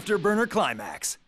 Afterburner Climax.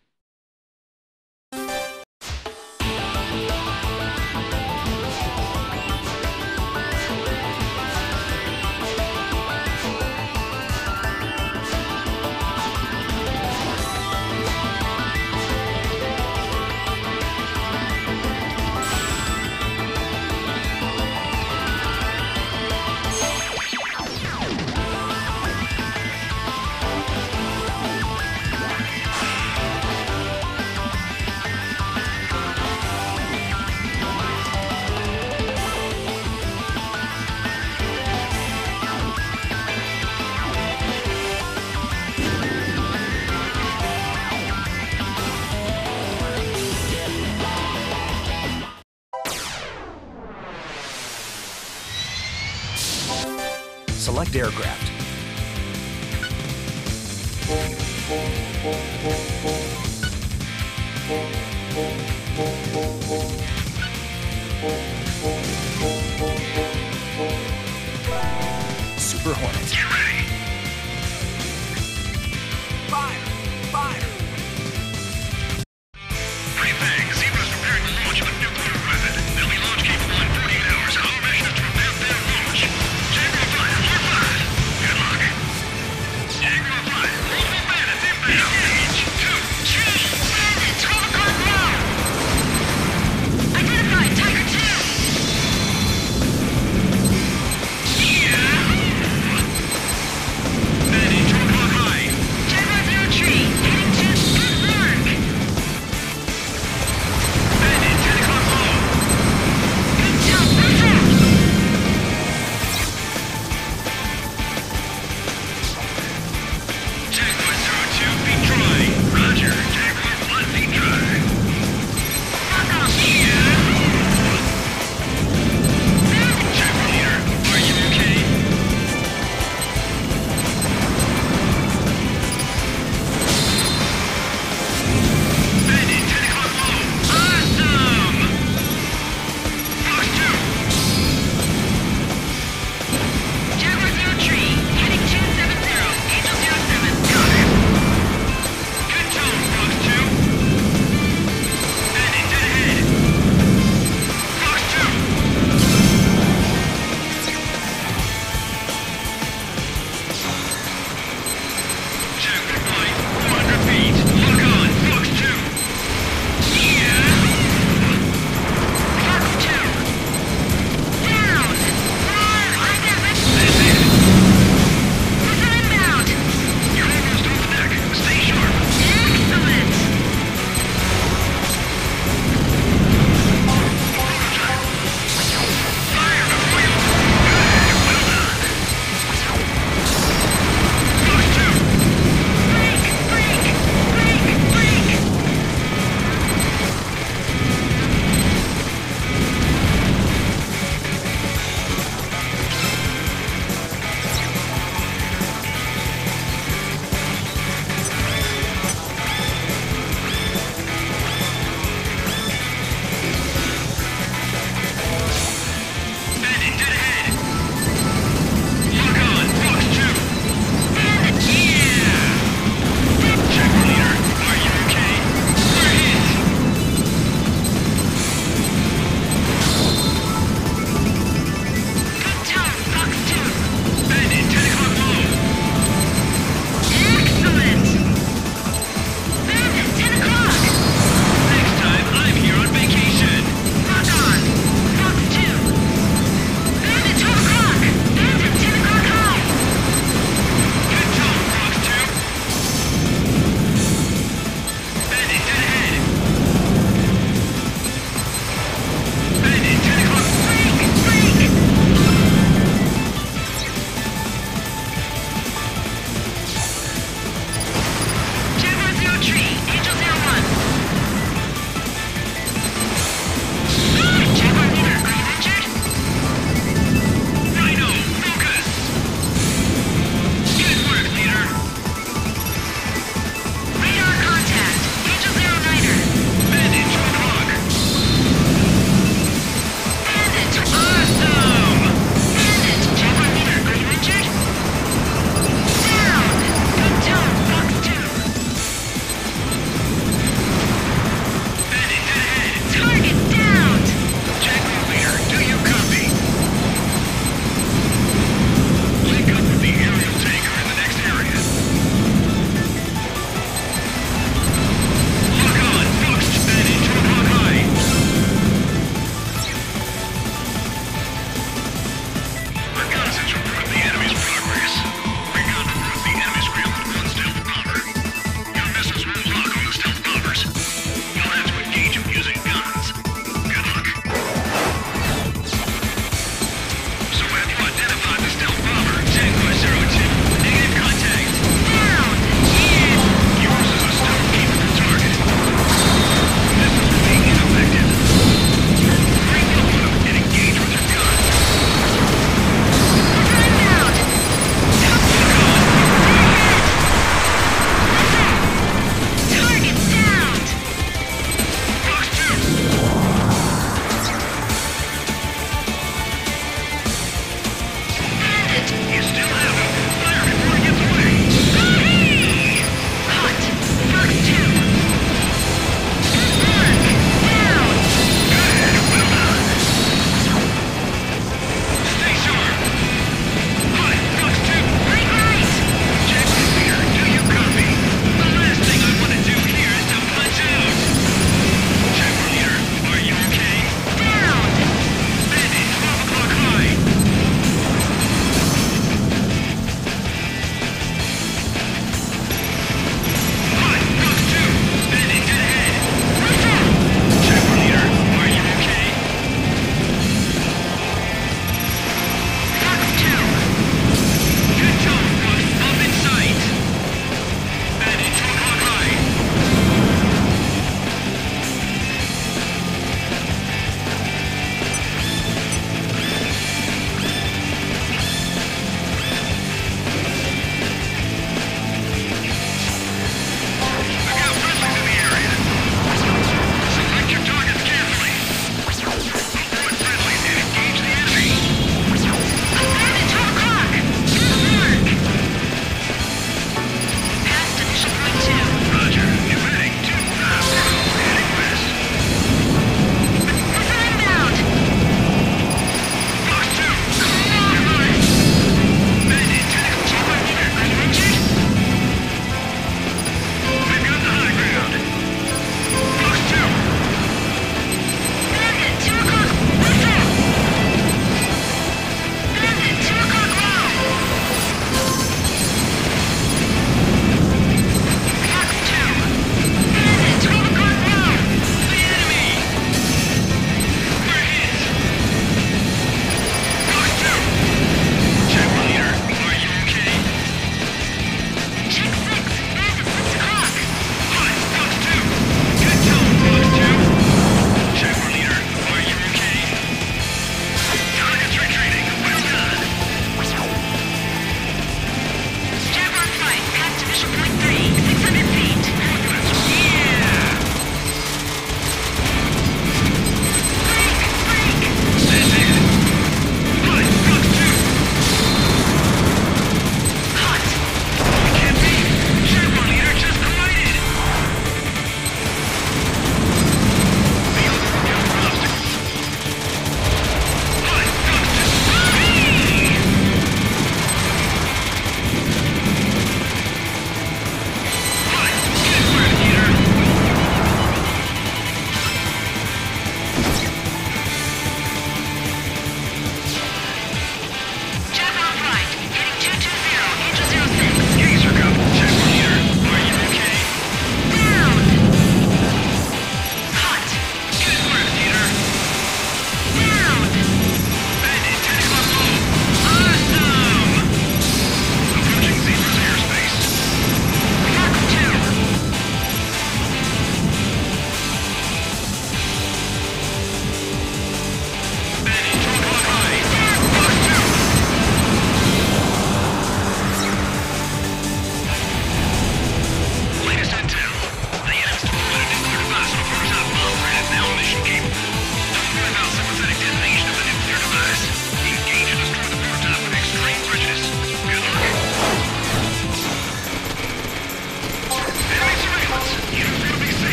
Select aircraft. Super Hornet.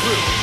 Through